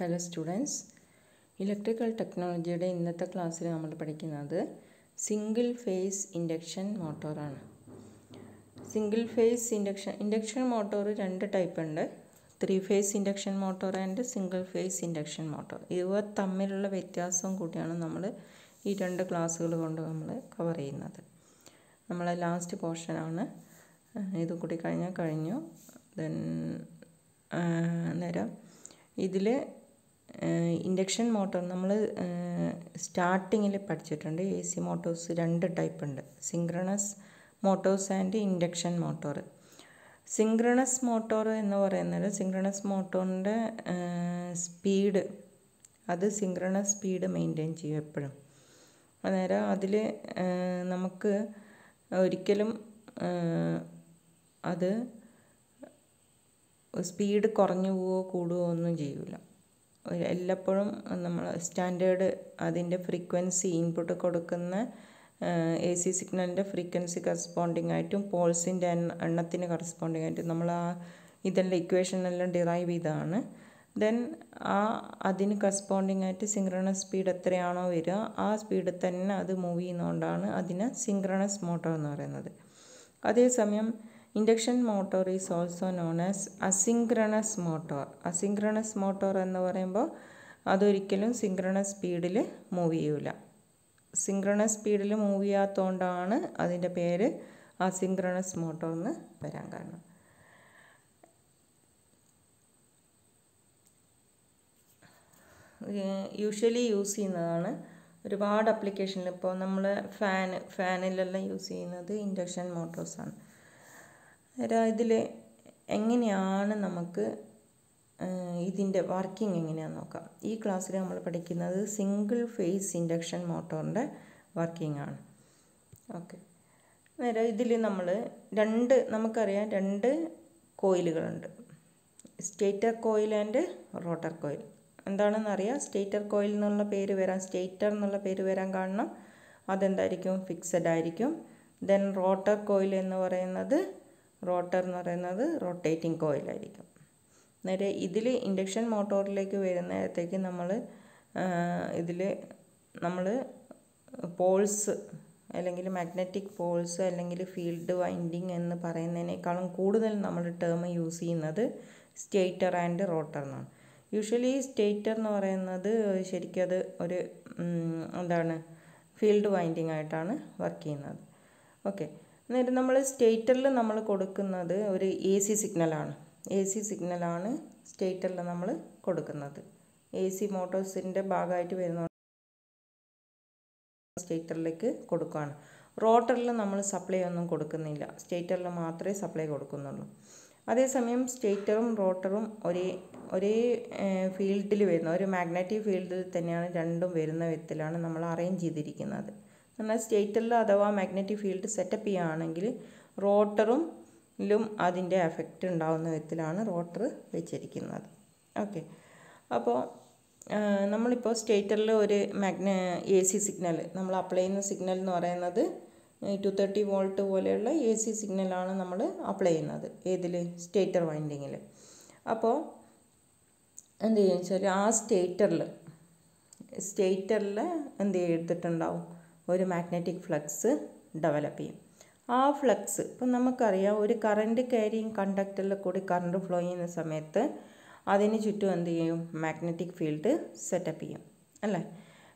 Hello students electrical ടെക്നോളജിയുടെ ഇന്നത്തെ ക്ലാസ്സിൽ നമ്മൾ പഠിക്കുന്നത് single phase induction മോട്ടോറാണ് single phase induction induction motor രണ്ട് ടൈപ്പ് ഉണ്ട്. Three phase induction motor and single phase induction motor ഇവ തമ്മിലുള്ള വ്യത്യാസം കൂടിയാണ് നമ്മൾ ഈ രണ്ട് ക്ലാസ്സുകൾ കൊണ്ട് നമ്മൾ കവർ ചെയ്യുന്നത്. നമ്മളെ ലാസ്റ്റ് പോർഷനാണ് ഇത് കൂടി കഴിഞ്ഞാൽ കഴിഞ്ഞു. ദെൻ അന്നേരം ഇതിൽ ഇൻഡക്ഷൻ മോട്ടോർ നമ്മൾ സ്റ്റാർട്ടിങ്ങിൽ പഠിച്ചിട്ടുണ്ട്. എ സി മോട്ടോഴ്സ് രണ്ട് ടൈപ്പ് ഉണ്ട്. Synchronous motors and induction motor. Synchronous motor എന്ന് പറയുന്നത് സിങ്ക്രണസ് മോട്ടോറിന്റെ സ്പീഡ് അത് സിങ്ക്രണസ് സ്പീഡ് മെയിന്റെയിൻ ചെയ്യും എപ്പോഴും. അന്നേരം അതിൽ നമുക്ക് ഒരിക്കലും അത് സ്പീഡ് കുറഞ്ഞു പോവുകയോ കൂടുകയോ ഒന്നും ചെയ്യില്ല എല്ലപ്പോഴും നമ്മൾ സ്റ്റാൻഡേർഡ് അതിന്റെ ഫ്രീക്വൻസി ഇൻപുട്ട് കൊടുക്കുന്ന എ സി സിഗ്നലിന്റെ ഫ്രീക്വൻസി കറസ്പോണ്ടിങ് ആയിട്ടും പോൾസിന്റെ എണ്ണത്തിന് കറസ്പോണ്ടിങ് ആയിട്ടും നമ്മൾ ആ ഇതെല്ലാം ഇക്വേഷനെല്ലാം ഡിറൈവ് ചെയ്താണ്. ദെൻ ആ അതിന് കറസ്പോണ്ടിങ് ആയിട്ട് സിങ്ക്രണസ് സ്പീഡ് എത്രയാണോ വരിക ആ സ്പീഡിൽ തന്നെ അത് മൂവ് ചെയ്യുന്നതുകൊണ്ടാണ് അതിന് സിങ്ക്രണസ് മോട്ടോർ എന്ന് പറയുന്നത്. അതേസമയം induction motor is also known as asynchronous motor asynchronous motor എന്ന് പറയുമ്പോൾ അതൊരിക്കലും സിങ്ക്രണസ് സ്പീഡിൽ മൂവ് ചെയ്യൂല. സിങ്ക്രണസ് സ്പീഡിൽ മൂവ് ചെയ്യാത്തതുകൊണ്ടാണ് അതിന്റെ പേര് അസിങ്ക്രണസ് മോട്ടോർ എന്ന് വരാൻ കാരണം. യൂഷ്വലി യൂസ് ചെയ്യുന്നതാണ്. ഒരുപാട് അപ്ലിക്കേഷനിൽ ഇപ്പോൾ നമ്മൾ ഫാൻ ഫാനിലെല്ലാം യൂസ് ചെയ്യുന്നത് ഇൻഡക്ഷൻ മോട്ടോഴ്സാണ് ഇതിൽ എങ്ങനെയാണ് നമുക്ക് ഇതിന്റെ വർക്കിംഗ് എങ്ങനെയാണെന്ന് നോക്കാം. ഈ ക്ലാസ്സിൽ നമ്മൾ പഠിക്കുന്നത് സിംഗിൾ ഫേസ് ഇൻഡക്ഷൻ മോട്ടോറിന്റെ വർക്കിംഗ് ആണ്. ഓക്കെ. നേരെ ഇതിൽ നമ്മൾ രണ്ട് നമുക്കറിയാം രണ്ട് കോയിലുകളുണ്ട്. Stator coil and rotor coil. എന്താണെന്ന് അറിയാം സ്റ്റേറ്റർ കോയിൽ എന്നുള്ള പേര് വരാൻ സ്റ്റേറ്റർ എന്നുള്ള പേര് വരാൻ കാരണം അതെന്തായിരിക്കും? ഫിക്സഡ് ആയിരിക്കും. ദെൻ റോട്ടർ കോയിൽ എന്ന് പറയുന്നത് റോട്ടർ എന്ന് പറയുന്നത് റൊട്ടേറ്റിംഗ് കോയിലായിരിക്കും നേരെ ഇതിൽ ഇൻഡക്ഷൻ മോട്ടോറിലേക്ക് വരുന്നേരത്തേക്ക് നമ്മൾ ഇതിൽ നമ്മൾ പോൾസ് അല്ലെങ്കിൽ മാഗ്നറ്റിക് പോൾസ് അല്ലെങ്കിൽ ഫീൽഡ് വൈൻഡിങ് എന്ന് പറയുന്നതിനേക്കാളും കൂടുതൽ നമ്മൾ ടേം യൂസ് ചെയ്യുന്നത് സ്റ്റേറ്റർ ആൻഡ് റോട്ടർ എന്നാണ്. യൂഷ്വലി സ്റ്റേറ്റർ എന്ന് പറയുന്നത് ശരിക്കും അത് ഒരു എന്താണ് ഫീൽഡ് വൈൻഡിങ് ആയിട്ടാണ് വർക്ക് ചെയ്യുന്നത്. ഓക്കെ. എന്നിട്ട് നമ്മൾ സ്റ്റേറ്ററിൽ നമ്മൾ കൊടുക്കുന്നത് ഒരു എ സി സിഗ്നലാണ്. എ സി സിഗ്നലാണ് സ്റ്റേറ്ററിൽ നമ്മൾ കൊടുക്കുന്നത്. എ സി മോട്ടോഴ്സിന്റെ ഭാഗമായിട്ട് വരുന്ന സ്റ്റേറ്ററിലേക്ക് കൊടുക്കുകയാണ്. റോട്ടറിൽ നമ്മൾ സപ്ലൈ ഒന്നും കൊടുക്കുന്നില്ല. സ്റ്റേറ്ററിൽ മാത്രമേ സപ്ലൈ കൊടുക്കുന്നുള്ളൂ. അതേസമയം സ്റ്റേറ്ററും റോട്ടറും ഒരേ ഒരേ ഫീൽഡിൽ വരുന്ന ഒരു മാഗ്നറ്റിക് ഫീൽഡിൽ തന്നെയാണ് രണ്ടും വരുന്ന വിധത്തിലാണ് നമ്മൾ അറേഞ്ച് ചെയ്തിരിക്കുന്നത്. എന്നാൽ സ്റ്റേറ്ററിൽ അഥവാ മാഗ്നറ്റിക് ഫീൽഡ് സെറ്റപ്പ് ചെയ്യുകയാണെങ്കിൽ റോട്ടറും ലും അതിന്റെ എഫക്റ്റ് ഉണ്ടാകുന്ന വിധത്തിലാണ് റോട്ടർ വെച്ചിരിക്കുന്നത്. ഓക്കെ അപ്പോൾ നമ്മളിപ്പോൾ സ്റ്റേറ്ററിൽ ഒരു മാഗ്ന എ സി സിഗ്നൽ നമ്മൾ അപ്ലൈ ചെയ്യുന്ന സിഗ്നൽ എന്ന് പറയുന്നത് ടു തേർട്ടി വോൾട്ട് പോലെയുള്ള എ സി സിഗ്നലാണ് നമ്മൾ അപ്ലൈ ചെയ്യുന്നത് ഏതിൽ സ്റ്റേറ്റർ വൈൻഡിങ്ങിൽ അപ്പോൾ എന്ത് ചെയ്യുക വെച്ചാൽ ആ സ്റ്റേറ്ററിൽ സ്റ്റേറ്ററിൽ എന്ത് ചെയ്തിട്ടുണ്ടാവും? ഒരു മാഗ്നറ്റിക് ഫ്ലക്സ് ഡെവലപ്പ് ചെയ്യും. ആ ഫ്ലക്സ് ഇപ്പം നമുക്കറിയാം ഒരു കറണ്ട് ക്യാരിങ് കണ്ടക്ടറിൽ കൂടി കറണ്ട് ഫ്ലോ ചെയ്യുന്ന സമയത്ത് അതിന് ചുറ്റും എന്ത് ചെയ്യും? മാഗ്നറ്റിക് ഫീൽഡ് സെറ്റപ്പ് ചെയ്യും അല്ലേ?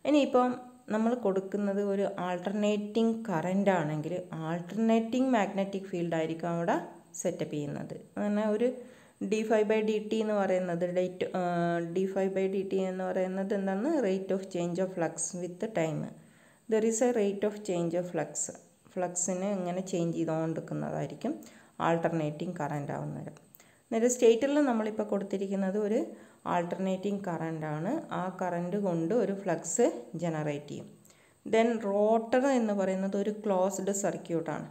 ഇനിയിപ്പം നമ്മൾ കൊടുക്കുന്നത് ഒരു ആൾട്ടർനേറ്റിംഗ് കറന്റ് ആണെങ്കിൽ ആൾട്ടർനേറ്റിംഗ് മാഗ്നറ്റിക് ഫീൽഡ് ആയിരിക്കും അവിടെ സെറ്റപ്പ് ചെയ്യുന്നത്. അങ്ങനെ ഒരു D five by D T എന്ന് പറയുന്നത് date D five by D T എന്ന് പറയുന്നത് എന്താണ്? Rate of change of flux with time there is a rate of change of flux ഫ്ലക്സിന് ഇങ്ങനെ ചേഞ്ച് ചെയ്തുകൊണ്ടിരിക്കുന്നതായിരിക്കും ആൾട്ടർനേറ്റിംഗ് കറന്റ് ആവുന്നത്. നേരെ സ്റ്റേറ്റിൽ നമ്മളിപ്പോൾ കൊടുത്തിരിക്കുന്നത് ഒരു ആൾട്ടർനേറ്റിംഗ് കറന്റാണ് ആ കറന്റ് കൊണ്ട് ഒരു ഫ്ലക്സ് ജനറേറ്റ് ചെയ്യും. ദെൻ റോട്ടർ എന്ന് പറയുന്നത് ഒരു ക്ലോസ്ഡ് സർക്യൂട്ടാണ്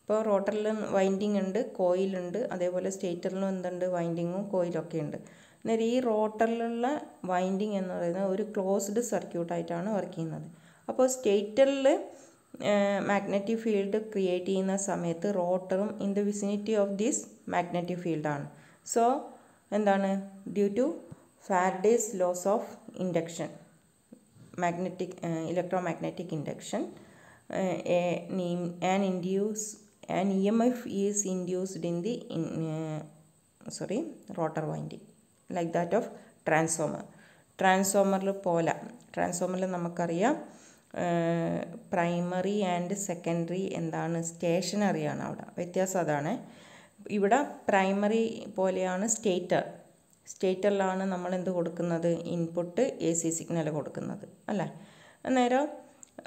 ഇപ്പോൾ റോട്ടറിൽ വൈൻഡിങ് ഉണ്ട് കോയിലുണ്ട് അതേപോലെ സ്റ്റേറ്ററിലും എന്തുണ്ട്? വൈൻഡിങ്ങും കോയിലൊക്കെ ഉണ്ട്. അന്നേരം ഈ റോട്ടറിലുള്ള വൈൻഡിങ് എന്ന് പറയുന്നത് ഒരു ക്ലോസ്ഡ് സർക്യൂട്ടായിട്ടാണ് വർക്ക് ചെയ്യുന്നത്. അപ്പോൾ സ്റ്റേറ്ററിൽ മാഗ്നറ്റിക് ഫീൽഡ് ക്രിയേറ്റ് ചെയ്യുന്ന സമയത്ത് റോട്ടറും in the vicinity of this magnetic ഫീൽഡാണ് സോ എന്താണ്? Due to Faraday's laws of induction magnetic electromagnetic induction an induce an E M F is induced in the sorry rotor winding like that of transformer ട്രാൻസ്ഫോമറിൽ പോലെ ട്രാൻസ്ഫോമറിൽ നമുക്കറിയാം primary and secondary എന്താണ്? സ്റ്റേഷനറിയാണ് അവിടെ. വ്യത്യാസം അതാണ്. ഇവിടെ പ്രൈമറി പോലെയാണ് സ്റ്റേറ്റർ സ്റ്റേറ്ററിലാണ് നമ്മൾ എന്ത് കൊടുക്കുന്നത്? ഇൻപുട്ട് എ സി സിഗ്നൽ കൊടുക്കുന്നത്. അല്ലേ? അന്നേരം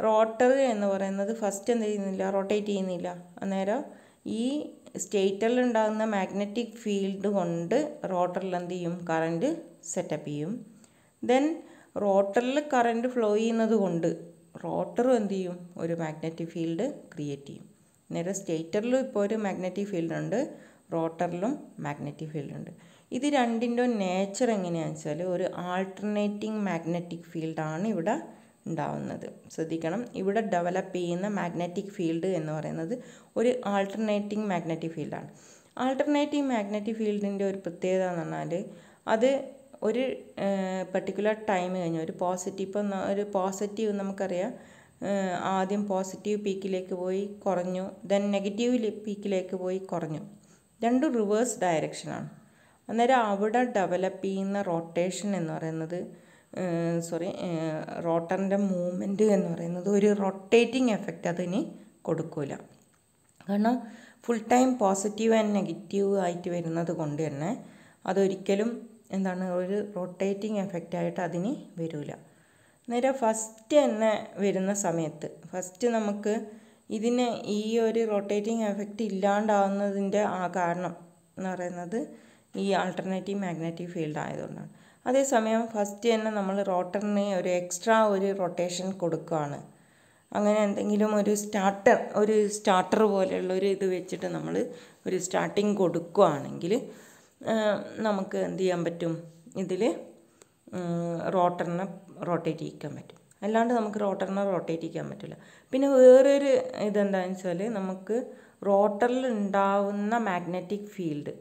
റോട്ടർ എന്ന് പറയുന്നത് ഫസ്റ്റ് എന്ത് ചെയ്യുന്നില്ല? റൊട്ടേറ്റ് ചെയ്യുന്നില്ല. അന്നേരം ഈ സ്റ്റേറ്ററിൽ ഉണ്ടാകുന്ന മാഗ്നറ്റിക് ഫീൽഡ് കൊണ്ട് റോട്ടറിൽ എന്ത് ചെയ്യും? കറണ്ട് സെറ്റപ്പ് ചെയ്യും. ദെൻ റോട്ടറിൽ കറണ്ട് ഫ്ലോ ചെയ്യുന്നത് കൊണ്ട് റോട്ടറും എന്ത് ചെയ്യും? ഒരു മാഗ്നറ്റിക് ഫീൽഡ് ക്രിയേറ്റ് ചെയ്യും. നേരെ സ്റ്റേറ്ററിലും ഇപ്പോൾ ഒരു മാഗ്നറ്റിക് ഫീൽഡ് ഉണ്ട് റോട്ടറിലും മാഗ്നറ്റിക് ഫീൽഡ് ഉണ്ട്. ഇത് രണ്ടിന്റെ നേച്ചർ എങ്ങനെയാണെന്ന് വെച്ചാൽ ഒരു ആൾട്ടർനേറ്റിംഗ് മാഗ്നറ്റിക് ഫീൽഡാണ് ഇവിടെ ഉണ്ടാവുന്നത്. ശ്രദ്ധിക്കണം ഇവിടെ ഡെവലപ്പ് ചെയ്യുന്ന മാഗ്നറ്റിക് ഫീൽഡ് എന്ന് പറയുന്നത് ഒരു ആൾട്ടർനേറ്റിംഗ് മാഗ്നറ്റിക് ഫീൽഡാണ്. ആൾട്ടർനേറ്റിംഗ് മാഗ്നറ്റിക് ഫീൽഡിന്റെ ഒരു പ്രത്യേകത എന്ന് പറഞ്ഞാൽ അത് ഒരു പെർട്ടിക്കുലർ ടൈം കഴിഞ്ഞ്. ഒരു പോസിറ്റീവ് ഇപ്പം ഒരു പോസിറ്റീവ് നമുക്കറിയാം. ആദ്യം പോസിറ്റീവ് പീക്കിലേക്ക് പോയി കുറഞ്ഞു. ദെൻ നെഗറ്റീവ് പീക്കിലേക്ക് പോയി കുറഞ്ഞു. രണ്ടും റിവേഴ്സ് ഡയറക്ഷനാണ് അന്നേരം അവിടെ ഡെവലപ്പ് ചെയ്യുന്ന റൊട്ടേഷൻ എന്ന് പറയുന്നത് സോറി റോട്ടറിന്റെ മൂവ്മെന്റ് എന്ന് പറയുന്നത് ഒരു റൊട്ടേറ്റിംഗ് എഫക്റ്റ് അതിന് കൊടുക്കില്ല കാരണം full time positive and negative ആയിട്ട് വരുന്നത് കൊണ്ട് തന്നെ അതൊരിക്കലും എന്താണ് ഒരു റൊട്ടേറ്റിംഗ് എഫക്റ്റ് ആയിട്ട് അതിന് വരില്ല നേരെ ഫസ്റ്റ് തന്നെ വരുന്ന സമയത്ത് ഫസ്റ്റ് നമുക്ക് ഇതിന് ഈ ഒരു റൊട്ടേറ്റിംഗ് എഫക്റ്റ് ഇല്ലാണ്ടാവുന്നതിന്റെ ആ കാരണം എന്ന് പറയുന്നത് ഈ ആൾട്ടർനേറ്റീവ് മാഗ്നറ്റിക് ഫീൽഡ് ആയതുകൊണ്ടാണ്. അതേസമയം ഫസ്റ്റ് തന്നെ നമ്മൾ റോട്ടറിന് ഒരു എക്സ്ട്രാ ഒരു റൊട്ടേഷൻ കൊടുക്കുകയാണ് അങ്ങനെ എന്തെങ്കിലും ഒരു സ്റ്റാർട്ടർ ഒരു സ്റ്റാർട്ടർ പോലെയുള്ള ഒരു ഇത് വെച്ചിട്ട് നമ്മൾ ഒരു സ്റ്റാർട്ടിങ് കൊടുക്കുകയാണെങ്കിൽ നമുക്ക് എന്ത് ചെയ്യാൻ പറ്റും? ഇതിൽ റോട്ടറിനെ റൊട്ടേറ്റ് ചെയ്യിക്കാൻ പറ്റും. അല്ലാണ്ട് നമുക്ക് റോട്ടറിനെ റൊട്ടേറ്റ് ചെയ്യാൻ പറ്റില്ല. പിന്നെ വേറൊരു ഇതെന്താണെന്ന് വെച്ചാൽ നമുക്ക് റോട്ടറിൽ ഉണ്ടാവുന്ന മാഗ്നറ്റിക് ഫീൽഡ്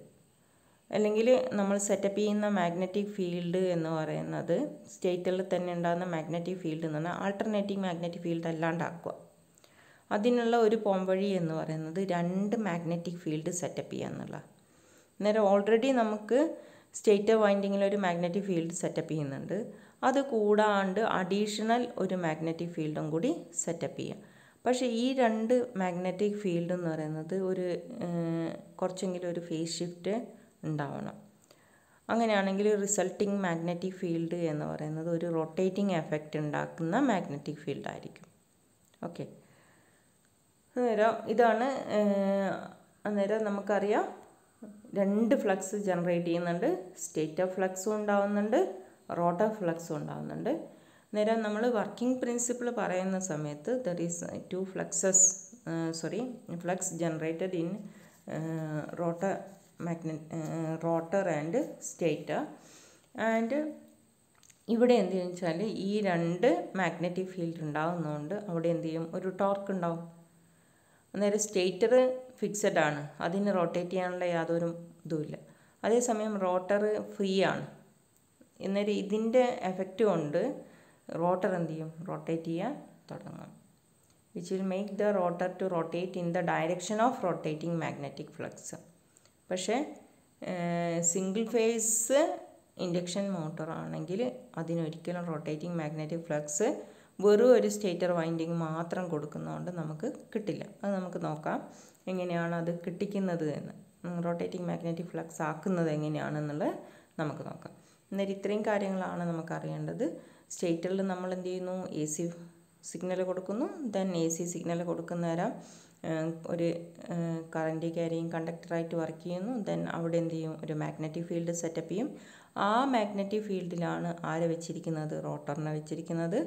അല്ലെങ്കിൽ നമ്മൾ സെറ്റപ്പ് ചെയ്യുന്ന മാഗ്നറ്റിക് ഫീൽഡ് എന്ന് പറയുന്നത് സ്റ്റേറ്റിൽ തന്നെ ഉണ്ടാകുന്ന മാഗ്നറ്റിക് ഫീൽഡ് എന്ന് പറഞ്ഞാൽ ആൾട്ടർനേറ്റീവ് മാഗ്നറ്റിക് ഫീൽഡ് അല്ലാണ്ടാക്കുക. അതിനുള്ള ഒരു പോംവഴി എന്ന് പറയുന്നത് രണ്ട് മാഗ്നറ്റിക് ഫീൽഡ് സെറ്റപ്പ് ചെയ്യുക എന്നുള്ള അന്നേരം ഓൾറെഡി നമുക്ക് സ്റ്റേറ്റർ വൈൻഡിങ്ങിൽ ഒരു മാഗ്നറ്റിക് ഫീൽഡ് സെറ്റപ്പ് ചെയ്യുന്നുണ്ട്. അത് കൂടാണ്ട് അഡീഷണൽ ഒരു മാഗ്നറ്റിക് ഫീൽഡും കൂടി സെറ്റപ്പ് ചെയ്യാം. പക്ഷേ ഈ രണ്ട് മാഗ്നറ്റിക് ഫീൽഡ് എന്ന് പറയുന്നത് ഒരു കുറച്ചെങ്കിലും ഒരു ഫേസ് ഷിഫ്റ്റ് ഉണ്ടാവണം. അങ്ങനെയാണെങ്കിൽ റിസൾട്ടിങ് മാഗ്നറ്റിക് ഫീൽഡ് എന്ന് പറയുന്നത് ഒരു റൊട്ടേറ്റിംഗ് എഫക്റ്റ് ഉണ്ടാക്കുന്ന മാഗ്നറ്റിക് ഫീൽഡ് ആയിരിക്കും. ഓക്കെ അന്നേരം ഇതാണ് അന്നേരം നമുക്കറിയാം രണ്ട് ഫ്ലക്സ് ജനറേറ്റ് ചെയ്യുന്നുണ്ട് സ്റ്റേറ്റർ ഫ്ലക്സും ഉണ്ടാവുന്നുണ്ട് റോട്ടർ ഫ്ലക്സും ഉണ്ടാവുന്നുണ്ട്. നേരം നമ്മൾ വർക്കിംഗ് പ്രിൻസിപ്പിൾ പറയുന്ന സമയത്ത് there is two fluxes sorry flux generated in rotor magnet rotor and stator and ഇവിടെ എന്ത് വെച്ചാൽ ഈ രണ്ട് മാഗ്നറ്റിക് ഫീൽഡ് ഉണ്ടാകുന്നതുകൊണ്ട് അവിടെ എന്ത് ചെയ്യും? ഒരു ടോർക്ക് ഉണ്ടാവും. അന്നേരം സ്റ്റേറ്റർ ഫിക്സഡ് ആണ്. അതിന് റൊട്ടേറ്റ് ചെയ്യാനുള്ള യാതൊരു ഇതുമില്ല. അതേസമയം റോട്ടർ ഫ്രീ ആണ്. എന്നൊരു ഇതിന്റെ എഫക്റ്റ് കൊണ്ട് റോട്ടർ എന്ത് ചെയ്യും? റൊട്ടേറ്റ് ചെയ്യാൻ തുടങ്ങും. Which will make the rotor to rotate in the direction of rotating magnetic flux പക്ഷേ സിംഗിൾ ഫേസ് ഇൻഡക്ഷൻ മോട്ടോർ ആണെങ്കിൽ അതിനൊരിക്കലും റൊട്ടേറ്റിംഗ് മാഗ്നറ്റിക് ഫ്ലക്സ് വെറും ഒരു സ്റ്റേറ്റർ വൈൻഡിങ് മാത്രം കൊടുക്കുന്നതുകൊണ്ട് നമുക്ക് കിട്ടില്ല. അത് നമുക്ക് നോക്കാം. എങ്ങനെയാണ് അത് കിട്ടിക്കുന്നത് എന്ന്. റൊട്ടേറ്റിംഗ് മാഗ്നറ്റിക് ഫ്ലക്സ് ആക്കുന്നത് എങ്ങനെയാണെന്നുള്ളത് നമുക്ക് നോക്കാം. അന്നേരം ഇത്രയും കാര്യങ്ങളാണ് നമുക്ക് അറിയേണ്ടത്. സ്റ്റേറ്ററിൽ നമ്മൾ എന്ത് ചെയ്യുന്നു? എ സി സിഗ്നൽ കൊടുക്കുന്നു. ദെൻ എ സി സിഗ്നൽ കൊടുക്കുന്ന നേരം ഒരു കറന്റ് ക്യാരിയും കണ്ടക്ടറായിട്ട് വർക്ക് ചെയ്യുന്നു. ദെൻ അവിടെ എന്ത് ചെയ്യും? ഒരു മാഗ്നറ്റിക് ഫീൽഡ് സെറ്റപ്പ് ചെയ്യും. ആ മാഗ്നറ്റിക് ഫീൽഡിലാണ് ആരെ വെച്ചിരിക്കുന്നത്? റോട്ടറിനെ വെച്ചിരിക്കുന്നത്.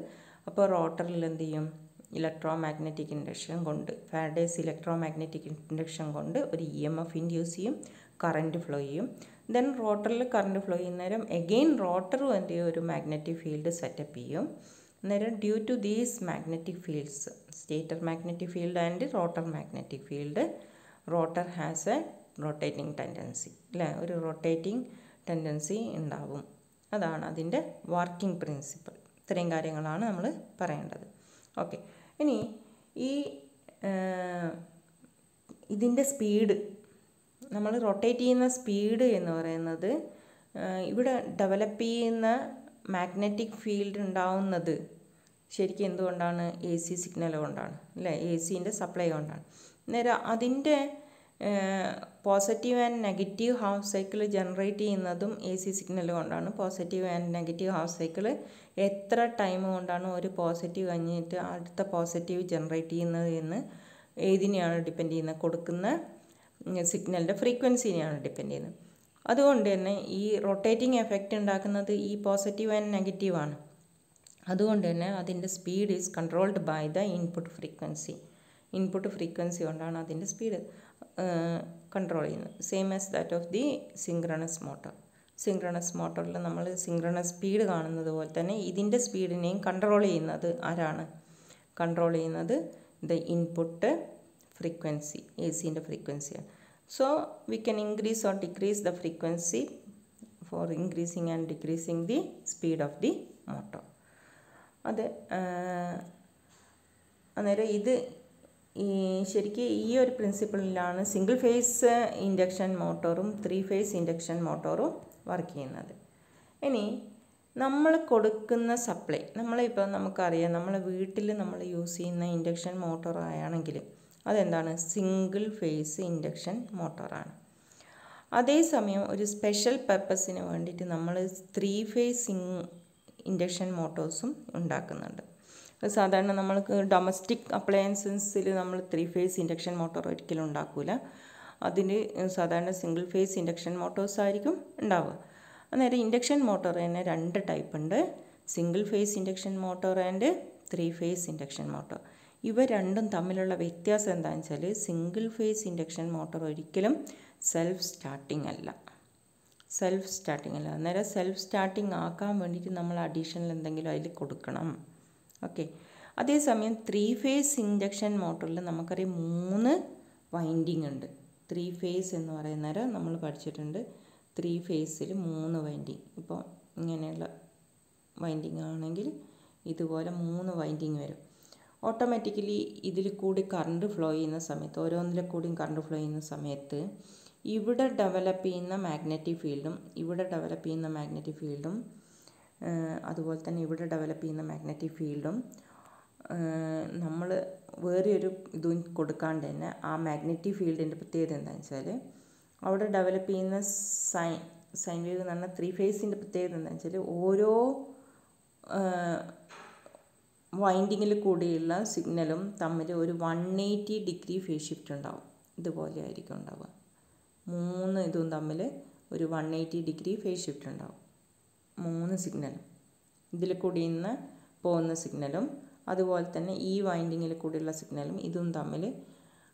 അപ്പോൾ റോട്ടറിൽ എന്ത് ചെയ്യും? ഇലക്ട്രോ മാഗ്നറ്റിക് ഇൻഡക്ഷൻ കൊണ്ട് ഫാഡേസ് ഇലക്ട്രോ മാഗ്നറ്റിക് ഇൻഡക്ഷൻ കൊണ്ട് ഒരു ഇ എം എഫ് ഇൻഡ്യൂസ് ചെയ്യും കറന്റ് ഫ്ലോ ചെയ്യും. ദെൻ റോട്ടറിൽ കറണ്ട് ഫ്ലോ ചെയ്യുന്ന നേരം എഗെയിൻ റോട്ടറും എന്ത് ചെയ്യും ഒരു മാഗ്നറ്റിക് ഫീൽഡ് സെറ്റപ്പ് ചെയ്യും. അന്നേരം due to these magnetic fields stator magnetic field and rotor magnetic field rotor has a rotating tendency അല്ലേ ഒരു റൊട്ടേറ്റിംഗ് ടെൻഡൻസി ഉണ്ടാവും. അതാണ് അതിന്റെ വർക്കിംഗ് പ്രിൻസിപ്പിൾ ഇത്രയും കാര്യങ്ങളാണ് നമ്മൾ പറയേണ്ടത്. ഓക്കെ ഇനി ഈ ഇതിന്റെ സ്പീഡ് നമ്മൾ റൊട്ടേറ്റ് ചെയ്യുന്ന സ്പീഡ് എന്ന് പറയുന്നത് ഇവിടെ ഡെവലപ്പ് ചെയ്യുന്ന മാഗ്നറ്റിക് ഫീൽഡ് ഉണ്ടാവുന്നത് ശരിക്കും എന്തുകൊണ്ടാണ്? എ സി സിഗ്നൽ കൊണ്ടാണ് അല്ലേ? എ സിന്റെ സപ്ലൈ കൊണ്ടാണ്. നേരം അതിന്റെ positive and negative half cycle generate ചെയ്യുന്നതും എ സി സിഗ്നൽ കൊണ്ടാണ്. Positive and negative half cycle എത്ര ടൈം കൊണ്ടാണ് ഒരു പോസിറ്റീവ് കഴിഞ്ഞിട്ട് അടുത്ത പോസിറ്റീവ് ജനറേറ്റ് ചെയ്യുന്നത് എന്ന് ഏതിനെയാണ് ഡിപ്പെൻഡ് ചെയ്യുന്നത്? കൊടുക്കുന്ന സിഗ്നലിന്റെ ഫ്രീക്വൻസിനെയാണ് ഡിപ്പെൻഡ് ചെയ്യുന്നത്. അതുകൊണ്ട് തന്നെ ഈ റൊട്ടേറ്റിംഗ് എഫക്റ്റ് ഉണ്ടാക്കുന്നത് ഈ പോസിറ്റീവ് ആൻഡ് നെഗറ്റീവ് ആണ്. അതുകൊണ്ട് തന്നെ അതിന്റെ speed is controlled by the input frequency. Input frequency കൊണ്ടാണ് അതിന്റെ സ്പീഡ്. കൺട്രോൾ ചെയ്യുന്നത്. Same as that of the synchronous motor synchronous മോട്ടോറിൽ നമ്മൾ സിങ്ക്രണസ് സ്പീഡ് കാണുന്നത് പോലെ തന്നെ ഇതിന്റെ സ്പീഡിനെയും കൺട്രോൾ ചെയ്യുന്നത് ആരാണ്? കൺട്രോൾ ചെയ്യുന്നത് ദ ഇൻപുട്ട് ഫ്രീക്വൻസി എ സിന്റെ ഫ്രീക്വൻസിയാണ് so we can increase or decrease the frequency for increasing and decreasing the speed of the motor അത് അന്നേരം ഇത് ഈ ശരിക്കും ഈ ഒരു പ്രിൻസിപ്പിളിലാണ് സിംഗിൾ ഫേസ് ഇൻഡക്ഷൻ മോട്ടോറും ത്രീ ഫേസ് ഇൻഡക്ഷൻ മോട്ടോറും വർക്ക് ചെയ്യുന്നത്. ഇനി നമ്മൾ കൊടുക്കുന്ന സപ്ലൈ നമ്മളിപ്പോൾ നമുക്കറിയാം നമ്മളെ വീട്ടിൽ നമ്മൾ യൂസ് ചെയ്യുന്ന ഇൻഡക്ഷൻ മോട്ടോറായാണെങ്കിൽ അതെന്താണ്? സിംഗിൾ ഫേസ് ഇൻഡക്ഷൻ മോട്ടോറാണ്. അതേസമയം ഒരു സ്പെഷ്യൽ പർപ്പസിന് വേണ്ടിയിട്ട് നമ്മൾ ത്രീ ഫേസ് ഇൻഡക്ഷൻ മോട്ടോഴ്സും ഉണ്ടാക്കുന്നുണ്ട്. സാധാരണ നമ്മൾക്ക് ഡൊമസ്റ്റിക് അപ്ലയൻസസിൽ നമ്മൾ ത്രീ ഫേസ് ഇൻഡക്ഷൻ മോട്ടോർ ഒരിക്കലും ഉണ്ടാക്കില്ല അതിന് സാധാരണ സിംഗിൾ ഫേസ് ഇൻഡക്ഷൻ മോട്ടോഴ്സ് ആയിരിക്കും ഉണ്ടാവുക. അന്നേരം ഇൻഡക്ഷൻ മോട്ടോർ തന്നെ രണ്ട് ടൈപ്പ് ഉണ്ട്. Single phase induction motor and three phase induction motor ഇവ രണ്ടും തമ്മിലുള്ള വ്യത്യാസം എന്താണെന്ന് വെച്ചാൽ സിംഗിൾ ഫേസ് ഇൻഡക്ഷൻ മോട്ടോർ ഒരിക്കലും സെൽഫ് സ്റ്റാർട്ടിംഗ് അല്ല. സെൽഫ് സ്റ്റാർട്ടിംഗ് അല്ല. അന്നേരം സെൽഫ് സ്റ്റാർട്ടിംഗ് ആക്കാൻ വേണ്ടിയിട്ട് നമ്മൾ അഡീഷണൽ എന്തെങ്കിലും അതിൽ കൊടുക്കണം. ഓക്കെ അതേസമയം ത്രീ ഫേസ് ഇൻഡക്ഷൻ മോട്ടറിൽ നമുക്കറിയാം മൂന്ന് വൈൻഡിങ് ഉണ്ട്. ത്രീ ഫേസ് എന്ന് പറയുന്നേരം നമ്മൾ പഠിച്ചിട്ടുണ്ട് ത്രീ ഫേസിൽ മൂന്ന് വൈൻഡിങ് ഇപ്പോൾ ഇങ്ങനെയുള്ള വൈൻഡിങ് ആണെങ്കിൽ ഇതുപോലെ മൂന്ന് വൈൻഡിങ് വരും. ഓട്ടോമാറ്റിക്കലി ഇതിൽ കൂടി കറണ്ട് ഫ്ലോ ചെയ്യുന്ന സമയത്ത് ഓരോന്നിലെ കൂടിയും കറണ്ട് ഫ്ലോ ചെയ്യുന്ന സമയത്ത് ഇവിടെ ഡെവലപ്പ് ചെയ്യുന്ന മാഗ്നറ്റിക് ഫീൽഡും ഇവിടെ ഡെവലപ്പ് ചെയ്യുന്ന മാഗ്നറ്റിക് ഫീൽഡും അതുപോലെ തന്നെ ഇവിടെ ഡെവലപ്പ് ചെയ്യുന്ന മാഗ്നറ്റിക് ഫീൽഡും നമ്മൾ വേറെ ഒരു ഇതും കൊടുക്കാണ്ട് തന്നെ ആ മാഗ്നറ്റിക് ഫീൽഡിന്റെ പ്രത്യേകത എന്താണെന്ന് വെച്ചാൽ അവിടെ ഡെവലപ്പ് ചെയ്യുന്ന സൈൻ സൈൻ വേവ് എന്ന് പറഞ്ഞാൽ ത്രീ ഫേസിന്റെ പ്രത്യേകത എന്താണെന്ന് വെച്ചാൽ ഓരോ വൈൻഡിങ്ങിൽ കൂടിയുള്ള സിഗ്നലും തമ്മിൽ ഒരു one eighty degree phase shift ഉണ്ടാവും. ഇതുപോലെ ആയിരിക്കും ഉണ്ടാവുക. മൂന്ന് ഇതും തമ്മിൽ ഒരു one eighty degree phase shift ഉണ്ടാവും. മൂന്ന് സിഗ്നലും. ഇതിൽ കൂടി നിന്ന് പോകുന്ന സിഗ്നലും അതുപോലെ തന്നെ ഈ വൈൻഡിങ്ങിൽ കൂടിയുള്ള സിഗ്നലും ഇതും തമ്മിൽ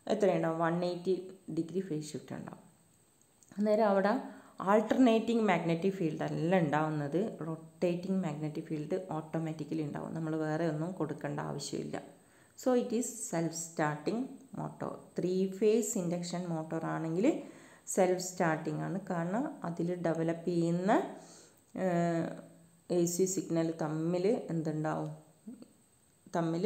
എത്രയുണ്ടാവും? One eighty degree phase shift ഉണ്ടാവും. അന്നേരം അവിടെ ആൾട്ടർനേറ്റിംഗ് മാഗ്നറ്റിക് ഫീൽഡ് അല്ല ഉണ്ടാവുന്നത്. റൊട്ടേറ്റിംഗ് മാഗ്നറ്റിക് ഫീൽഡ് ഓട്ടോമാറ്റിക്കലി ഉണ്ടാവും. നമ്മൾ വേറെ ഒന്നും കൊടുക്കേണ്ട ആവശ്യമില്ല. So it is self starting motor three phase induction motor ആണെങ്കിൽ സെൽഫ് സ്റ്റാർട്ടിംഗ് ആണ്. കാരണം അതിൽ ഡെവലപ്പ് ചെയ്യുന്ന എ സി സിഗ്നൽ തമ്മിൽ എന്തുണ്ടാവും? തമ്മിൽ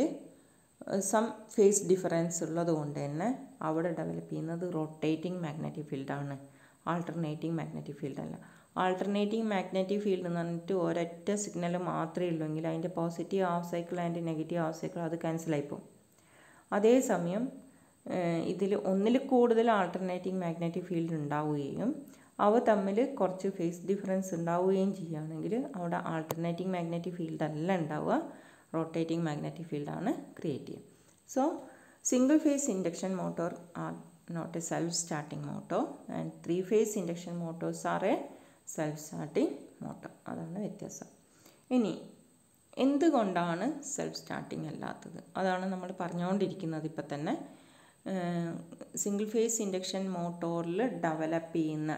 സം ഫേസ് ഡിഫറൻസ് ഉള്ളത് കൊണ്ട് തന്നെ അവിടെ ഡെവലപ്പ് ചെയ്യുന്നത് റൊട്ടേറ്റിംഗ് മാഗ്നറ്റിക് ഫീൽഡാണ് ആൾട്ടർനേറ്റിംഗ് മാഗ്നറ്റിക് ഫീൽഡ് അല്ല. ആൾട്ടർനേറ്റിംഗ് മാഗ്നറ്റിക് ഫീൽഡ് എന്ന് പറഞ്ഞിട്ട് ഒരൊറ്റ സിഗ്നൽ മാത്രമേ ഉള്ളൂവെങ്കിൽ അതിന്റെ positive half cycle and negative half cycle അത് ക്യാൻസലായിപ്പോവും അതേസമയം ഇതിൽ ഒന്നിൽ കൂടുതൽ ആൾട്ടർനേറ്റിംഗ് മാഗ്നറ്റിക് ഫീൽഡ് ഉണ്ടാവുകയും അവ തമ്മിൽ കുറച്ച് ഫേസ് ഡിഫറൻസ് ഉണ്ടാവുകയും ചെയ്യുകയാണെങ്കിൽ അവിടെ ആൾട്ടർനേറ്റിംഗ് മാഗ്നറ്റിക് ഫീൽഡ് അല്ല ഉണ്ടാവുക. റൊട്ടേറ്റിംഗ് മാഗ്നറ്റിക് ഫീൽഡാണ് ക്രിയേറ്റ് ചെയ്യുക. So single phase induction motor are not a self starting motor and three phase induction motors are a self starting motor അതാണ് വ്യത്യാസം. ഇനി എന്തുകൊണ്ടാണ് സെൽഫ് സ്റ്റാർട്ടിംഗ് അല്ലാത്തത്? അതാണ് നമ്മൾ പറഞ്ഞുകൊണ്ടിരിക്കുന്നത് ഇപ്പം തന്നെ. സിംഗിൾ ഫേസ് ഇൻഡക്ഷൻ മോട്ടോറിൽ ഡെവലപ്പ് ചെയ്യുന്ന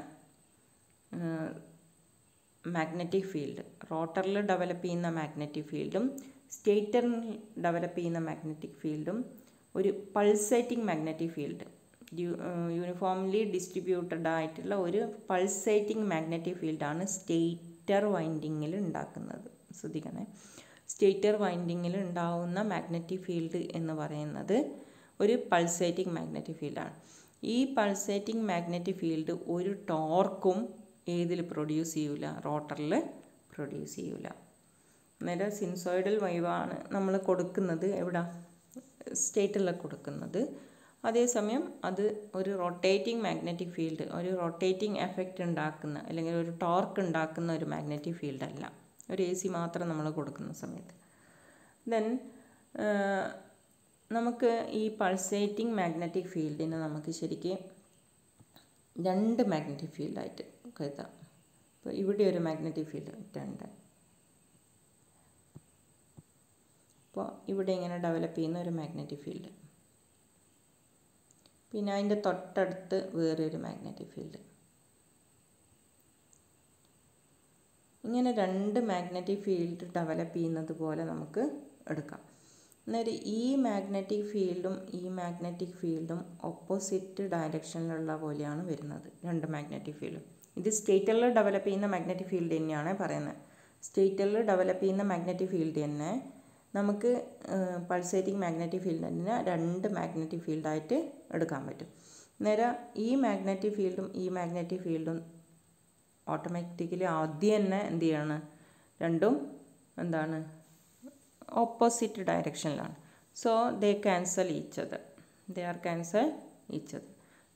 മാഗ്നറ്റിക് ഫീൽഡ് റോട്ടറിൽ ഡെവലപ്പ് ചെയ്യുന്ന മാഗ്നറ്റിക് ഫീൽഡും സ്റ്റേറ്ററിൽ ഡെവലപ്പ് ചെയ്യുന്ന മാഗ്നറ്റിക് ഫീൽഡും ഒരു pulsating magnetic field uniformly distributed ആയിട്ടുള്ള ഒരു പൾസേറ്റിംഗ് മാഗ്നറ്റിക് ഫീൽഡാണ് സ്റ്റേറ്റ് സ്റ്റേറ്റർ വൈൻഡിങ്ങിൽ ഉണ്ടാക്കുന്നത്. ശ്രദ്ധിക്കണേ. സ്റ്റേറ്റർ വൈൻഡിങ്ങിൽ ഉണ്ടാവുന്ന മാഗ്നറ്റിക് ഫീൽഡ് എന്ന് പറയുന്നത് ഒരു പൾസേറ്റിംഗ് മാഗ്നറ്റിക് ഫീൽഡാണ് ഈ പൾസേറ്റിംഗ് മാഗ്നറ്റിക് ഫീൽഡ് ഒരു ടോർക്കും ഏതിൽ പ്രൊഡ്യൂസ് ചെയ്യൂല? റോട്ടറിൽ പ്രൊഡ്യൂസ് ചെയ്യൂല. അന്നേരം സിൻസോയിഡൽ വൈവാണ് നമ്മൾ കൊടുക്കുന്നത്. എവിടെ? സ്റ്റേറ്റിലാണ് കൊടുക്കുന്നത്. അതേസമയം അത് ഒരു റൊട്ടേറ്റിംഗ് മാഗ്നറ്റിക് ഫീൽഡ് ഒരു റൊട്ടേറ്റിംഗ് എഫക്റ്റ് ഉണ്ടാക്കുന്ന അല്ലെങ്കിൽ ഒരു ടോർക്ക് ഉണ്ടാക്കുന്ന ഒരു മാഗ്നറ്റിക് ഫീൽഡ് അല്ല. ഒരു എ സി മാത്രം നമ്മൾ കൊടുക്കുന്ന സമയത്ത്. ദെൻ നമുക്ക് ഈ പൾസേറ്റിംഗ് മാഗ്നറ്റിക് ഫീൽഡിനെ നമുക്ക് ശരിക്കും രണ്ട് മാഗ്നറ്റിക് ഫീൽഡായിട്ട് കരുതാം അപ്പോൾ ഇവിടെ ഒരു മാഗ്നറ്റിക് ഫീൽഡ് രണ്ട് അപ്പോൾ ഇവിടെ ഇങ്ങനെ ഡെവലപ്പ് ചെയ്യുന്ന ഒരു മാഗ്നറ്റിക് ഫീൽഡ് പിന്നെ അതിന്റെ തൊട്ടടുത്ത് വേറെ ഒരു മാഗ്നറ്റിക് ഫീൽഡ് ഇങ്ങനെ രണ്ട് മാഗ്നറ്റിക് ഫീൽഡ് ഡെവലപ്പ് ചെയ്യുന്നത് പോലെ നമുക്ക് എടുക്കാം. എന്നാൽ ഈ മാഗ്നറ്റിക് ഫീൽഡും ഈ മാഗ്നറ്റിക് ഫീൽഡും ഓപ്പോസിറ്റ് ഡയറക്ഷനിലുള്ള പോലെയാണ് വരുന്നത്. രണ്ട് മാഗ്നറ്റിക് ഫീൽഡും ഇത് സ്റ്റേറ്ററിൽ ഡെവലപ്പ് ചെയ്യുന്ന മാഗ്നറ്റിക് ഫീൽഡ് തന്നെയാണ് പറയുന്നത്. സ്റ്റേറ്ററിൽ ഡെവലപ്പ് ചെയ്യുന്ന മാഗ്നറ്റിക് ഫീൽഡ് തന്നെ നമുക്ക് പൾസേറ്റിംഗ് മാഗ്നറ്റിക് ഫീൽഡ് തന്നെ രണ്ട് മാഗ്നറ്റിക് ഫീൽഡായിട്ട് എടുക്കാൻ പറ്റും. നേരെ ഈ മാഗ്നറ്റിക് ഫീൽഡും ഈ മാഗ്നറ്റിക് ഫീൽഡും ഓട്ടോമാറ്റിക്കലി ആദ്യം തന്നെ എന്ത് ചെയ്യാണ്? രണ്ടും എന്താണ്? Opposite ഡയറക്ഷനിലാണ് so they cancel each other they are cancel each other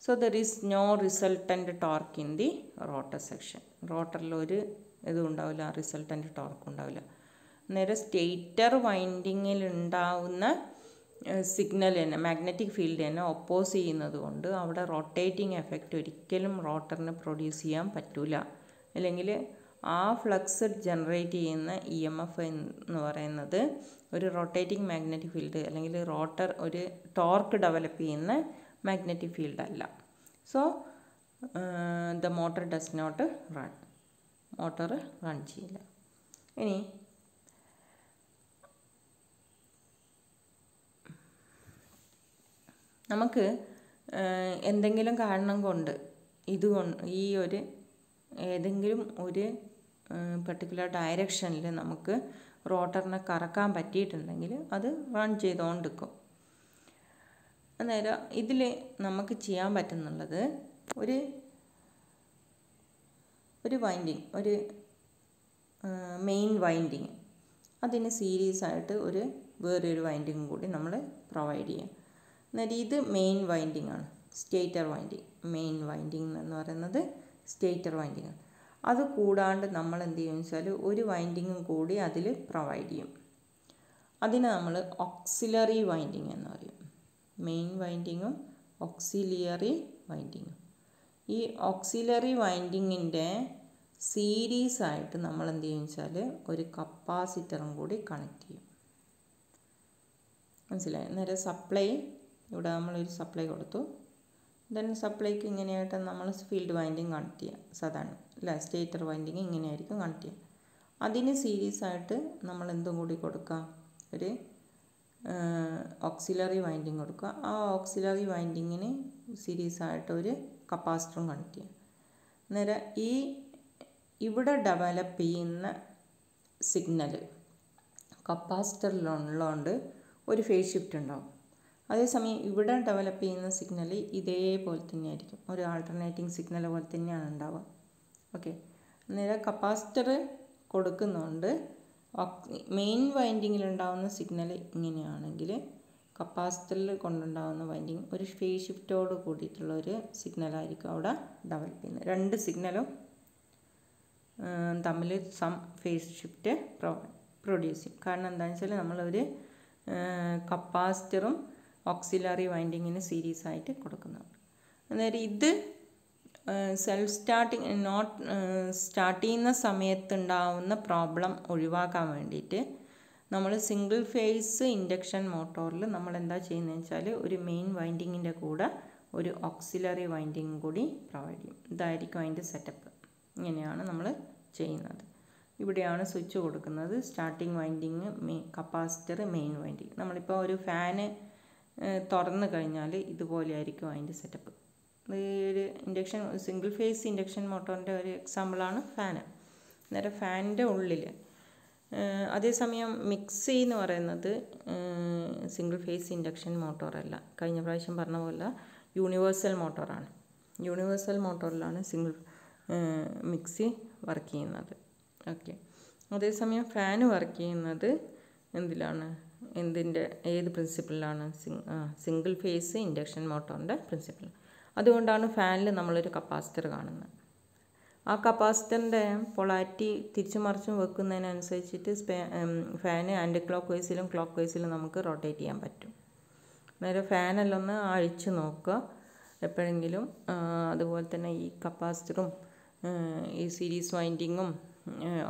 so there is no resultant torque in the rotor section റോട്ടറിൽ ഒരു ഇതും ഉണ്ടാവില്ല റിസൾട്ടന്റ് ടോർക്ക് ഉണ്ടാവില്ല. നേരെ സ്റ്റേറ്റർ വൈൻഡിങ്ങിൽ ഉണ്ടാവുന്ന സിഗ്നൽ തന്നെ മാഗ്നറ്റിക് ഫീൽഡ് തന്നെ ഒപ്പോസ് ചെയ്യുന്നത് കൊണ്ട് അവിടെ റൊട്ടേറ്റിംഗ് എഫക്റ്റ് ഒരിക്കലും റോട്ടറിന് പ്രൊഡ്യൂസ് ചെയ്യാൻ പറ്റില്ല അല്ലെങ്കിൽ ആ ഫ്ലക്സ് ജനറേറ്റ് ചെയ്യുന്ന ഇ എം എഫ് എന്ന് പറയുന്നത് ഒരു റൊട്ടേറ്റിംഗ് മാഗ്നറ്റിക് ഫീൽഡ് അല്ലെങ്കിൽ റോട്ടർ ഒരു ടോർക്ക് ഡെവലപ്പ് ചെയ്യുന്ന മാഗ്നറ്റിക് ഫീൽഡ് അല്ല. So the motor does not run motor run ചെയ്യില്ല. ഇനി നമുക്ക് എന്തെങ്കിലും കാരണം കൊണ്ട് ഇത് ഈ ഒരു ഏതെങ്കിലും ഒരു പെർട്ടിക്കുലർ ഡയറക്ഷനിൽ നമുക്ക് റോട്ടറിനെ കറക്കാൻ പറ്റിയിട്ടുണ്ടെങ്കിൽ അത് റൺ ചെയ്തുകൊണ്ടിരിക്കും അന്നേരം ഇതിൽ നമുക്ക് ചെയ്യാൻ പറ്റുന്നുള്ളത് ഒരു ഒരു വൈൻഡിങ് ഒരു മെയിൻ വൈൻഡിങ് അതിന് സീരീസ് ആയിട്ട് ഒരു വേറൊരു വൈൻഡിങ് കൂടി നമ്മൾ പ്രൊവൈഡ് ചെയ്യാം. എന്നാൽ ഇത് മെയിൻ വൈൻഡിങ് ആണ്. സ്റ്റേറ്റർ വൈൻഡിങ് മെയിൻ വൈൻഡിങ് എന്ന് പറയുന്നത് സ്റ്റേറ്റർ വൈൻഡിങ് ആണ്. അത് കൂടാണ്ട് നമ്മൾ എന്ത് ചെയ്യും വെച്ചാൽ ഒരു വൈൻഡിങ്ങും കൂടി അതിൽ പ്രൊവൈഡ് ചെയ്യും. അതിനെ നമ്മൾ ഓക്സിലറി വൈൻഡിങ് എന്ന് പറയും. മെയിൻ വൈൻഡിങ്ങും ഓക്സിലിയറി വൈൻഡിങ്ങും ഈ ഓക്സിലറി വൈൻഡിങ്ങിന്റെ സീരീസ് ആയിട്ട് നമ്മൾ എന്ത് ചെയ്യും വെച്ചാൽ ഒരു കപ്പാസിറ്ററും കൂടി കണക്ട് ചെയ്യും. മനസ്സിലായി? നേരെ സപ്ലൈ ഇവിടെ നമ്മളൊരു സപ്ലൈ കൊടുത്തു. ദെൻ സപ്ലൈക്ക് ഇങ്ങനെയായിട്ട് നമ്മൾ ഫീൽഡ് വൈൻഡിങ് കണക്ട് ചെയ്യുക സാധാരണ അല്ല? സ്റ്റേറ്റർ വൈൻഡിങ് ഇങ്ങനെയായിരിക്കും കണക്ട് ചെയ്യുക അതിന് സീരീസ് ആയിട്ട് നമ്മൾ എന്തും കൂടി കൊടുക്കുക ഒരു ഓക്സിലറി വൈൻഡിങ് കൊടുക്കുക. ആ ഓക്സിലറി വൈൻഡിങ്ങിന് സീരീസ് ആയിട്ട് ഒരു കപ്പാസിറ്ററും കണക്ട് ചെയ്യുക അന്നേരം ഈ ഇവിടെ ഡെവലപ്പ് ചെയ്യുന്ന സിഗ്നൽ കപ്പാസിറ്ററിലുള്ളതുകൊണ്ട് ഒരു ഫേസ് ഷിഫ്റ്റ് ഉണ്ടാവും. അതേസമയം ഇവിടെ ഡെവലപ്പ് ചെയ്യുന്ന സിഗ്നൽ ഇതേപോലെ തന്നെയായിരിക്കും. ഒരു ആൾട്ടർനേറ്റിംഗ് സിഗ്നൽ പോലെ തന്നെയാണ് ഉണ്ടാവുക. ഓക്കെ അന്നേരം കപ്പാസിറ്റർ കൊടുക്കുന്നുണ്ട് മെയിൻ വൈൻഡിങ്ങിൽ ഉണ്ടാകുന്ന സിഗ്നൽ ഇങ്ങനെയാണെങ്കിൽ കപ്പാസിറ്ററിൽ കൊണ്ടുണ്ടാകുന്ന വൈൻഡിങ് ഒരു ഫേസ് ഷിഫ്റ്റോട് കൂടിയിട്ടുള്ള ഒരു സിഗ്നലായിരിക്കും അവിടെ ഡെവലപ്പ് ചെയ്യുന്നത് രണ്ട് സിഗ്നലും തമ്മിൽ സം ഫേസ് ഷിഫ്റ്റ് പ്രൊഡ്യൂസ് ചെയ്യും. കാരണം എന്താണെന്ന് വെച്ചാൽ നമ്മളൊരു കപ്പാസിറ്ററും ഓക്സിലറി വൈൻഡിങ്ങിന് സീരീസ് ആയിട്ട് കൊടുക്കുന്നുണ്ട്. അന്നേരം ഇത് സെൽഫ് സ്റ്റാർട്ടിങ് നോട്ട് സ്റ്റാർട്ട് ചെയ്യുന്ന സമയത്തുണ്ടാവുന്ന പ്രോബ്ലം ഒഴിവാക്കാൻ വേണ്ടിയിട്ട് നമ്മൾ സിംഗിൾ ഫേസ് ഇൻഡക്ഷൻ മോട്ടോറിൽ നമ്മൾ എന്താ ചെയ്യുന്നത് വെച്ചാൽ ഒരു മെയിൻ വൈൻഡിങ്ങിന്റെ കൂടെ ഒരു ഓക്സിലറി വൈൻഡിങ് കൂടി പ്രൊവൈഡ് ചെയ്യും. ഇതായിരിക്കും അതിന്റെ സെറ്റപ്പ് ഇങ്ങനെയാണ് നമ്മൾ ചെയ്യുന്നത്. ഇവിടെയാണ് സ്വിച്ച് കൊടുക്കുന്നത്. Starting winding main capacitor main winding നമ്മളിപ്പോൾ ഒരു ഫാന് തുറന്നു കഴിഞ്ഞാൽ ഇതുപോലെയായിരിക്കും അതിന്റെ സെറ്റപ്പ് ഒരു ഇൻഡക്ഷൻ സിംഗിൾ ഫേസ് ഇൻഡക്ഷൻ മോട്ടോറിന്റെ ഒരു എക്സാമ്പിളാണ് ഫാന് നേരെ ഫാനിന്റെ ഉള്ളിൽ അതേസമയം മിക്സി എന്ന് പറയുന്നത് സിംഗിൾ ഫേസ് ഇൻഡക്ഷൻ മോട്ടോറല്ല കഴിഞ്ഞ പ്രാവശ്യം പറഞ്ഞ പോലെ യൂണിവേഴ്സൽ മോട്ടോറാണ് യൂണിവേഴ്സൽ മോട്ടോറിലാണ് സിംഗിൾ മിക്സി വർക്ക് ചെയ്യുന്നത്. ഓക്കെ അതേസമയം ഫാൻ വർക്ക് ചെയ്യുന്നത് എന്തിലാണ്? എന്തിന്റെ ഏത് പ്രിൻസിപ്പിളിലാണ് സിംഗിൾ ഫേസ് ഇൻഡക്ഷൻ മോട്ടോറിന്റെ പ്രിൻസിപ്പിൾ അതുകൊണ്ടാണ് ഫാനിൽ നമ്മളൊരു കപ്പാസിറ്റർ കാണുന്നത്. ആ കപ്പാസിറ്ററിന്റെ പൊളാരിറ്റി തിരിച്ചു മറിച്ചും വെക്കുന്നതിനനുസരിച്ചിട്ട് സ്പേ ഫാന് ആന്റി ക്ലോക്ക് വൈസിലും ക്ലോക്ക് വൈസിലും നമുക്ക് റൊട്ടേറ്റ് ചെയ്യാൻ പറ്റും. നേരെ ഫാനെല്ലാം ഒന്ന് അഴിച്ചു നോക്കുക. എപ്പോഴെങ്കിലും അതുപോലെ തന്നെ ഈ കപ്പാസിറ്ററും ഈ സീരീസ് വൈൻഡിങ്ങും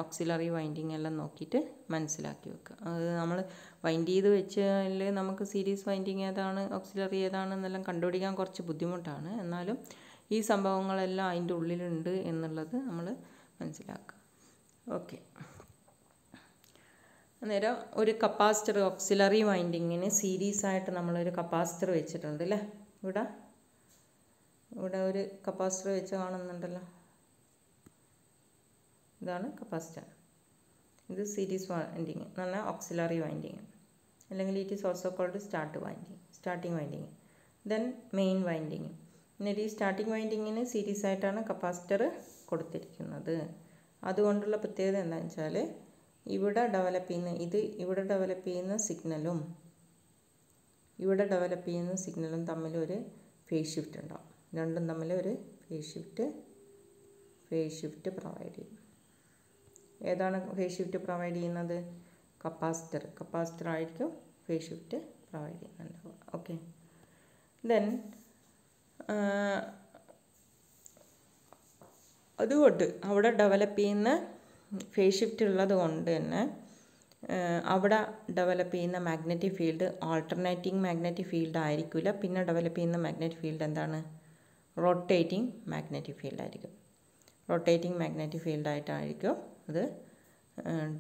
ഓക്സിലറി വൈൻഡിങ് എല്ലാം നോക്കിയിട്ട് മനസ്സിലാക്കി വെക്കുക. അത് നമ്മൾ വൈൻഡ് ചെയ്ത് വെച്ചാൽ നമുക്ക് സീരീസ് വൈൻഡിങ് ഏതാണ് ഓക്സിലറി ഏതാണെന്നെല്ലാം കണ്ടുപിടിക്കാൻ കുറച്ച് ബുദ്ധിമുട്ടാണ്. എന്നാലും ഈ സംഭവങ്ങളെല്ലാം അതിന്റെ ഉള്ളിലുണ്ട് എന്നുള്ളത് നമ്മൾ മനസ്സിലാക്കുക. ഓക്കെ. അന്നേരം ഒരു കപ്പാസിറ്റർ ഓക്സിലറി വൈൻഡിങ്ങിന് സീരീസ് ആയിട്ട് നമ്മളൊരു കപ്പാസിറ്റർ വെച്ചിട്ടുണ്ട് അല്ലേ ഇവിടെ? ഇവിടെ ഒരു കപ്പാസിറ്റർ വെച്ച് കാണുന്നുണ്ടല്ലോ. ഇതാണ് കപ്പാസിറ്റർ. ഇത് സീരീസ് വൈൻഡിങ് എന്ന് പറഞ്ഞാൽ ഓക്സിലറി വൈൻഡിങ് അല്ലെങ്കിൽ it is also called start winding starting winding then main winding എന്നിട്ട് ഈ സ്റ്റാർട്ടിങ് വൈൻഡിങ്ങിന് സീരീസ് ആയിട്ടാണ് കപ്പാസിറ്റർ കൊടുത്തിരിക്കുന്നത്. അതുകൊണ്ടുള്ള പ്രത്യേകത എന്താണെന്ന് വെച്ചാൽ ഇവിടെ ഡെവലപ്പ് ചെയ്യുന്ന ഇത് ഇവിടെ ഡെവലപ്പ് ചെയ്യുന്ന സിഗ്നലും ഇവിടെ ഡെവലപ്പ് ചെയ്യുന്ന സിഗ്നലും തമ്മിൽ ഒരു ഫേസ് ഷിഫ്റ്റ് ഉണ്ടാവും. രണ്ടും തമ്മിൽ ഒരു phase shift phase shift provide ചെയ്യും ഏതാണ് ഫേസ് ഷിഫ്റ്റ് പ്രൊവൈഡ് ചെയ്യുന്നത്? കപ്പാസിറ്റർ കപ്പാസിറ്റർ ആയിരിക്കും ഫേസ് ഷിഫ്റ്റ് പ്രൊവൈഡ് ചെയ്യുന്നുണ്ടാവുക ഓക്കെ ദെൻ അതുകൊണ്ട് അവിടെ ഡെവലപ്പ് ചെയ്യുന്ന ഫേസ് ഷിഫ്റ്റ് ഉള്ളത് കൊണ്ട് തന്നെ അവിടെ ഡെവലപ്പ് ചെയ്യുന്ന magnetic field alternating magnetic field ആയിരിക്കില്ല. പിന്നെ ഡെവലപ്പ് ചെയ്യുന്ന മാഗ്നറ്റിക് ഫീൽഡ് എന്താണ്? റൊട്ടേറ്റിംഗ് മാഗ്നറ്റിക് ഫീൽഡ് ആയിരിക്കും. റൊട്ടേറ്റിംഗ് മാഗ്നറ്റിക് ഫീൽഡായിട്ടായിരിക്കും അത്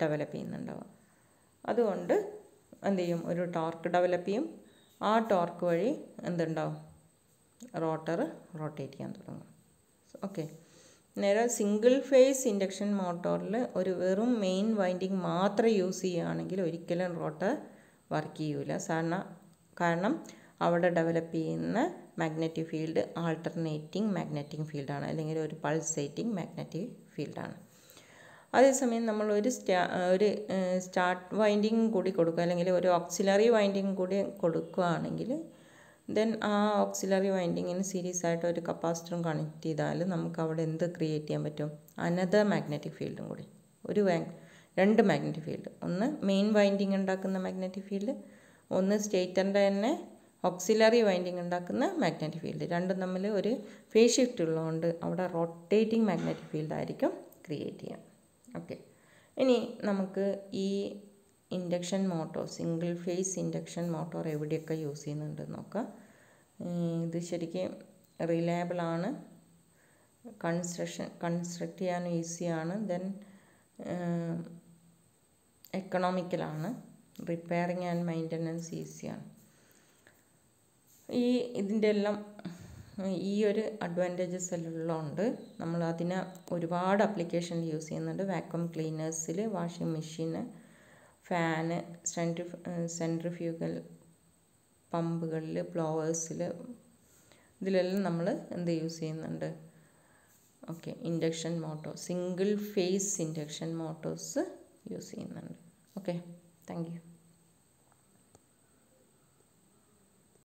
ഡെവലപ്പ് ചെയ്യുന്നുണ്ടാവുക. അതുകൊണ്ട് എന്ത് ചെയ്യും? ഒരു ടോർക്ക് ഡെവലപ്പ് ചെയ്യും. ആ ടോർക്ക് വഴി എന്തുണ്ടാവും? റോട്ടർ റൊട്ടേറ്റ് ചെയ്യാൻ തുടങ്ങും. ഓക്കെ നേരെ സിംഗിൾ ഫേസ് ഇൻഡക്ഷൻ മോട്ടോറിൽ ഒരു വെറും മെയിൻ വൈൻഡിങ് മാത്രം യൂസ് ചെയ്യുകയാണെങ്കിൽ ഒരിക്കലും റോട്ടർ വർക്ക് ചെയ്യൂല. കാരണം കാരണം അവിടെ ഡെവലപ്പ് ചെയ്യുന്ന മാഗ്നറ്റിക് ഫീൽഡ് ആൾട്ടർനേറ്റിംഗ് മാഗ്നറ്റിക് ഫീൽഡാണ് അല്ലെങ്കിൽ ഒരു പൾസേറ്റിംഗ് മാഗ്നറ്റിക് ഫീൽഡാണ് അതേസമയം നമ്മൾ ഒരു സ്റ്റാ ഒരു സ്റ്റാർട്ട് വൈൻഡിങ് കൂടി കൊടുക്കുക അല്ലെങ്കിൽ ഒരു ഓക്സിലറി വൈൻഡിങ് കൂടി കൊടുക്കുകയാണെങ്കിൽ ദെൻ ആ ഓക്സിലറി വൈൻഡിങ്ങിന് സീരീസ് ആയിട്ട് ഒരു കപ്പാസിറ്ററും കണക്ട് ചെയ്താൽ നമുക്ക് അവിടെ എന്ത് ക്രിയേറ്റ് ചെയ്യാൻ പറ്റും? അനദർ മാഗ്നറ്റിക് ഫീൽഡും കൂടി. ഒരു രണ്ട് മാഗ്നറ്റിക് ഫീൽഡ് ഒന്ന് മെയിൻ വൈൻഡിങ് ഉണ്ടാക്കുന്ന മാഗ്നറ്റിക് ഫീൽഡ് ഒന്ന് സ്റ്റേറ്ററിന്റെ തന്നെ ഓക്സിലറി വൈൻഡിങ് ഉണ്ടാക്കുന്ന മാഗ്നറ്റിക് ഫീൽഡ് രണ്ടും തമ്മിൽ ഒരു ഫേസ് ഷിഫ്റ്റ് ഉള്ളതുകൊണ്ട് അവിടെ റൊട്ടേറ്റിംഗ് മാഗ്നറ്റിക് ഫീൽഡ് ആയിരിക്കും ക്രിയേറ്റ് ചെയ്യാം. ഓക്കെ ഇനി നമുക്ക് ഈ induction motor single phase induction motor എവിടെയൊക്കെ യൂസ് ചെയ്യുന്നുണ്ട് നോക്കാം. ഇത് ശരിക്കും റിലയബിൾ ആണ്. കൺസ്ട്രക്ഷൻ കൺസ്ട്രക്ട് ചെയ്യാൻ ഈസിയാണ് ദെൻ എക്കണോമിക്കലാണ് റിപ്പയറിങ് ആൻഡ് മെയിന്റനൻസ് ഈസിയാണ് ഈ ഇതിന്റെ എല്ലാം ഈ ഒരു അഡ്വാന്റേജസ് എല്ലാം ഉള്ളതുകൊണ്ട് നമ്മൾ അതിനെ ഒരുപാട് അപ്ലിക്കേഷൻ യൂസ് ചെയ്യുന്നുണ്ട്. വാക്വം ക്ലീനേഴ്സിൽ വാഷിംഗ് മെഷീന് ഫാന് സെൻട്രി സെൻട്രിഫ്യൂഗൽ പമ്പുകളിൽ ഫ്ലോവേഴ്സിൽ ഇതിലെല്ലാം നമ്മൾ എന്ത് യൂസ് ചെയ്യുന്നുണ്ട്? Okay induction motor single phase induction motors use ചെയ്യുന്നുണ്ട്. Okay thank you